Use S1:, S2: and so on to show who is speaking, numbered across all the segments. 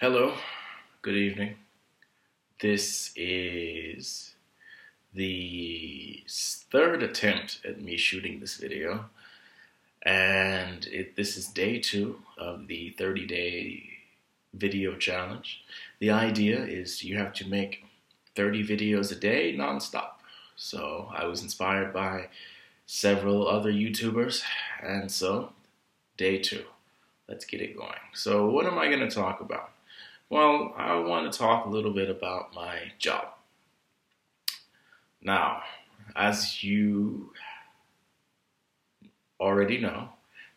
S1: Hello, good evening. This is the third attempt at me shooting this video, and it, this is day two of the 30 day video challenge. The idea is you have to make 30 videos a day nonstop. So I was inspired by several other YouTubers, and so day two. Let's get it going. So, what am I going to talk about? Well, I want to talk a little bit about my job. Now, as you already know,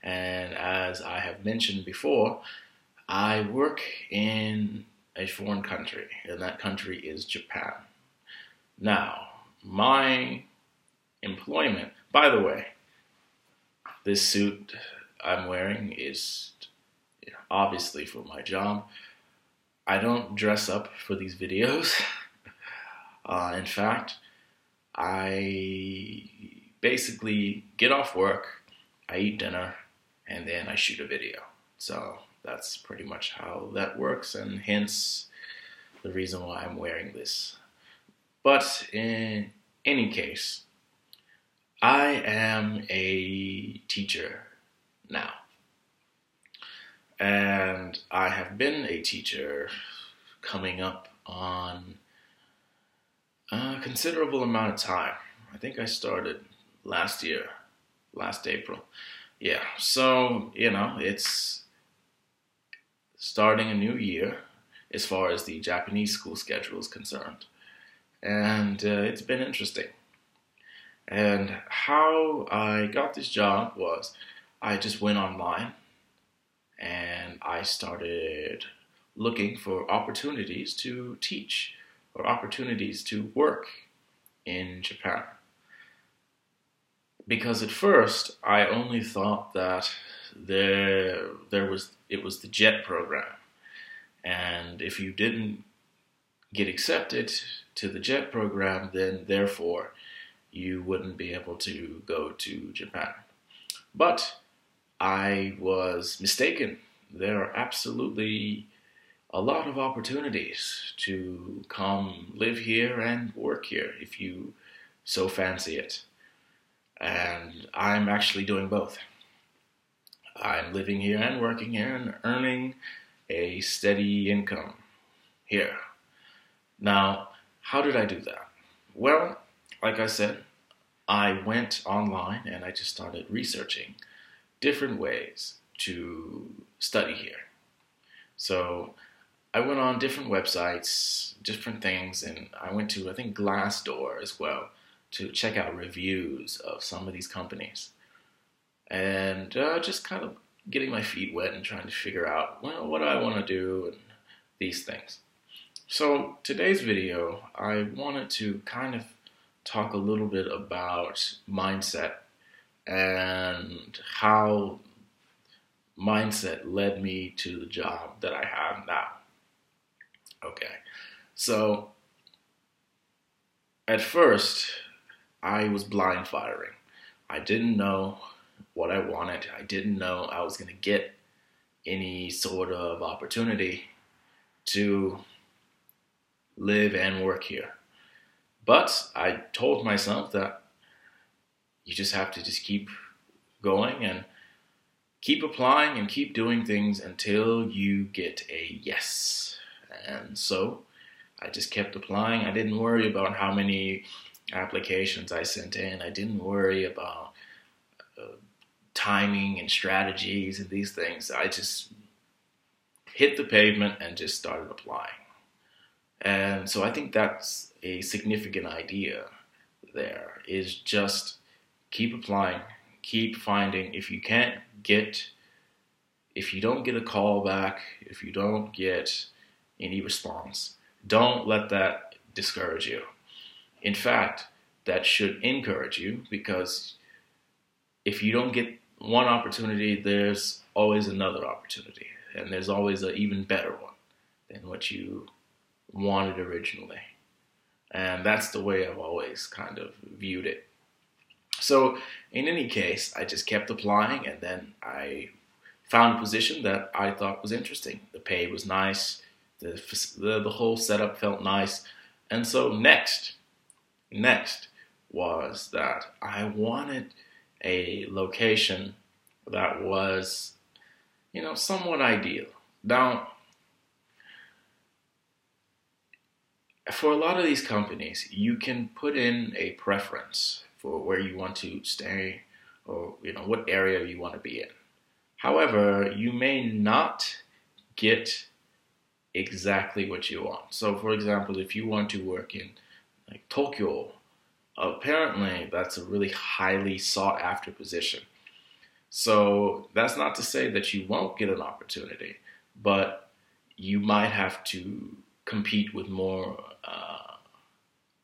S1: and as I have mentioned before, I work in a foreign country, and that country is Japan. Now, my employment, by the way, this suit I'm wearing is obviously for my job. I don't dress up for these videos. uh, in fact, I basically get off work, I eat dinner, and then I shoot a video. So that's pretty much how that works, and hence the reason why I'm wearing this. But in any case, I am a teacher now. And I have been a teacher coming up on a considerable amount of time. I think I started last year, last April. Yeah, so, you know, it's starting a new year as far as the Japanese school schedule is concerned. And uh, it's been interesting. And how I got this job was I just went online and I started looking for opportunities to teach or opportunities to work in Japan. Because at first I only thought that there there was it was the JET program. And if you didn't get accepted to the JET program, then therefore you wouldn't be able to go to Japan. But I was mistaken. There are absolutely a lot of opportunities to come live here and work here if you so fancy it. And I'm actually doing both. I'm living here and working here and earning a steady income here. Now, how did I do that? Well, like I said, I went online and I just started researching different ways to study here. So I went on different websites, different things, and I went to, I think, Glassdoor as well to check out reviews of some of these companies. And uh, just kind of getting my feet wet and trying to figure out, well, what do I want to do and these things. So today's video, I wanted to kind of talk a little bit about mindset and how mindset led me to the job that I have now. Okay, so at first I was blind firing. I didn't know what I wanted. I didn't know I was going to get any sort of opportunity to live and work here. But I told myself that you just have to just keep going and keep applying and keep doing things until you get a yes. And so I just kept applying. I didn't worry about how many applications I sent in. I didn't worry about uh, timing and strategies and these things. I just hit the pavement and just started applying. And so I think that's a significant idea there is just keep applying, keep finding. If you can't get, if you don't get a call back, if you don't get any response, don't let that discourage you. In fact, that should encourage you because if you don't get one opportunity, there's always another opportunity, and there's always an even better one than what you wanted originally. And that's the way I've always kind of viewed it. So, in any case, I just kept applying and then I found a position that I thought was interesting. The pay was nice, The, the, the whole setup felt nice. And so next, next was that I wanted a location that was, you know, somewhat ideal. Now, for a lot of these companies, you can put in a preference for where you want to stay or, you know, what area you want to be in. However, you may not get exactly what you want. So, for example, if you want to work in like Tokyo, apparently that's a really highly sought after position. So, that's not to say that you won't get an opportunity, but you might have to compete with more, uh,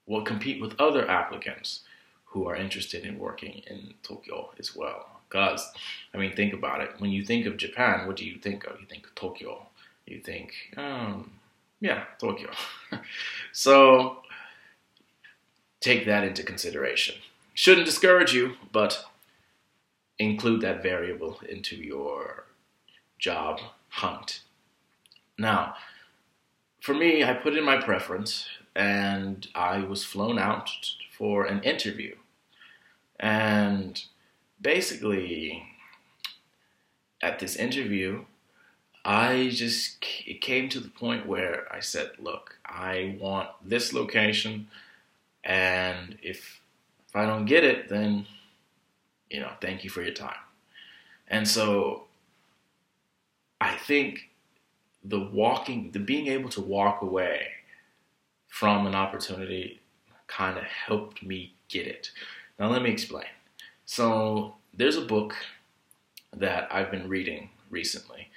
S1: well, compete with other applicants who are interested in working in Tokyo as well. Because, I mean, think about it. When you think of Japan, what do you think of? You think Tokyo. You think, um, yeah, Tokyo. so, take that into consideration. Shouldn't discourage you, but include that variable into your job hunt. Now, for me, I put in my preference and I was flown out for an interview. And basically, at this interview, I just it came to the point where I said, "Look, I want this location, and if if I don't get it, then you know, thank you for your time." And so, I think the walking, the being able to walk away from an opportunity, kind of helped me get it. Now, let me explain. So, there's a book that I've been reading recently,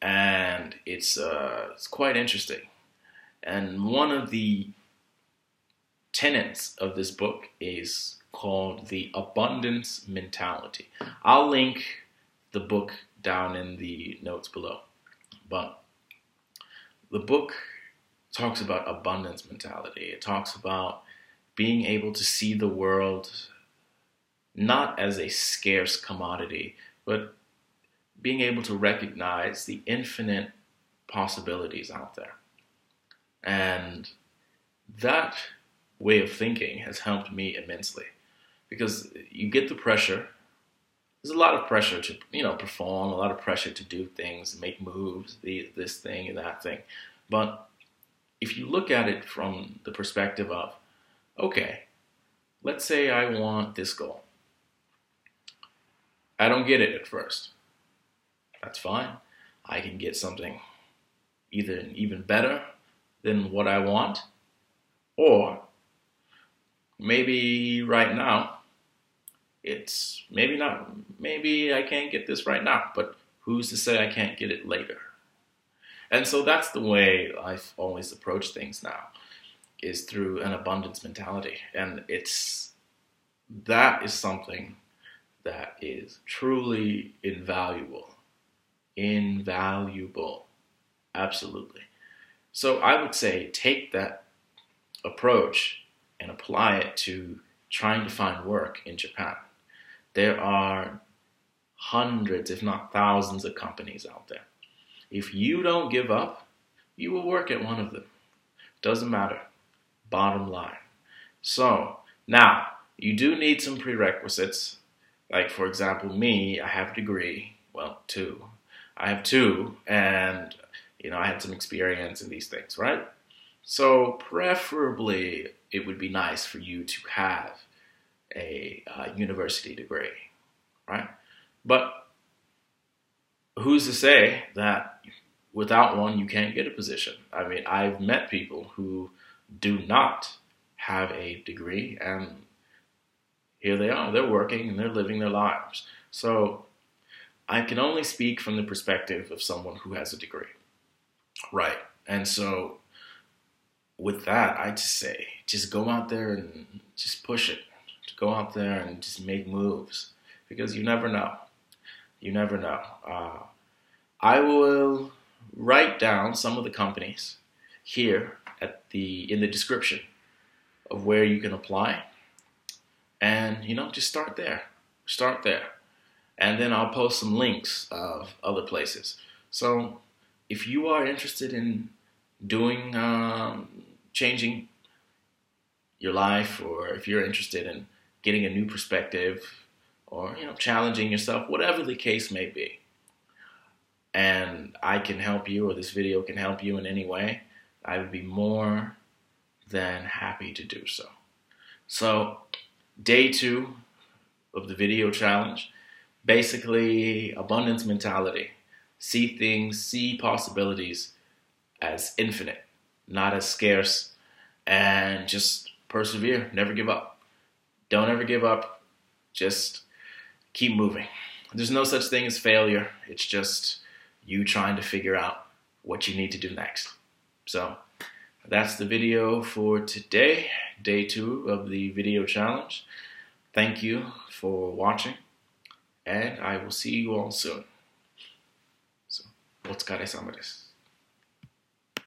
S1: and it's uh, it's quite interesting. And one of the tenets of this book is called the abundance mentality. I'll link the book down in the notes below. But the book talks about abundance mentality. It talks about being able to see the world not as a scarce commodity, but being able to recognize the infinite possibilities out there. And that way of thinking has helped me immensely because you get the pressure. There's a lot of pressure to, you know, perform, a lot of pressure to do things, make moves, the, this thing and that thing. But if you look at it from the perspective of, okay, let's say I want this goal. I don't get it at first. That's fine. I can get something either even better than what I want, or maybe right now it's maybe not, maybe I can't get this right now, but who's to say I can't get it later? And so that's the way I've always approached things now, is through an abundance mentality. And it's that is something that is truly invaluable. Invaluable. Absolutely. So I would say take that approach and apply it to trying to find work in Japan. There are hundreds, if not thousands, of companies out there. If you don't give up, you will work at one of them. Doesn't matter. Bottom line. So, now, you do need some prerequisites like, for example, me, I have a degree, well, two. I have two, and, you know, I had some experience in these things, right? So, preferably, it would be nice for you to have a uh, university degree, right? But who's to say that without one you can't get a position? I mean, I've met people who do not have a degree and here they are. They're working and they're living their lives. So I can only speak from the perspective of someone who has a degree. Right. And so with that, I just say, just go out there and just push it. Go out there and just make moves because you never know. You never know. Uh, I will write down some of the companies here at the in the description of where you can apply. And you know just start there. Start there. And then i'll post some links of other places. So if you are interested in doing um, changing your life, or if you're interested in getting a new perspective, or you know challenging yourself, whatever the case may be, and I can help you, or this video can help you in any way, I would be more than happy to do so. So, day two of the video challenge basically abundance mentality. See things, see possibilities as infinite, not as scarce, and just persevere. Never give up. Don't ever give up. Just keep moving. There's no such thing as failure. It's just you trying to figure out what you need to do next. So that's the video for today, day two of the video challenge. Thank you for watching and I will see you all soon. So, お疲れ様です。